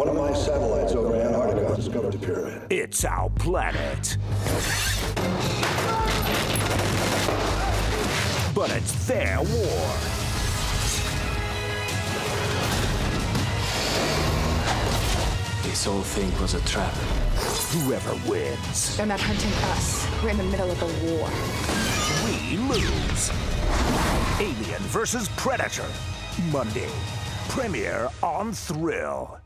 One of my satellites over Antarctica discovered the pyramid. It's our planet. But it's their war. This whole thing was a trap. Whoever wins, They're not hunting us. We're in the middle of a war. we lose. Alien versus Predator. Monday. Premiere on Thrill.